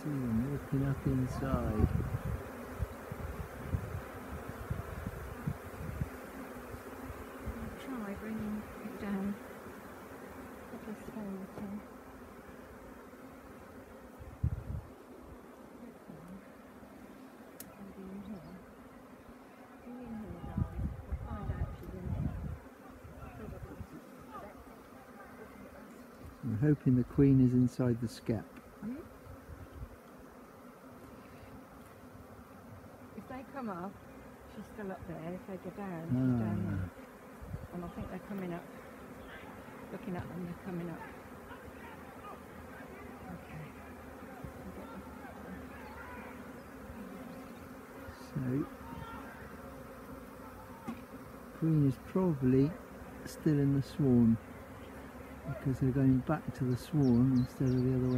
up inside. Try bringing it down. Put the skeleton. Maybe in here. Are you in here, darling? We'll find out if she's in here. Probably. I'm hoping the queen is inside the skep. If they come up, she's still up there. If they go down, she's down Ah, there. And I think they're coming up. Looking at them, they're coming up. Okay. so queen is probably still in the swarm because they're going back to the swarm instead of the other way around. There's definitely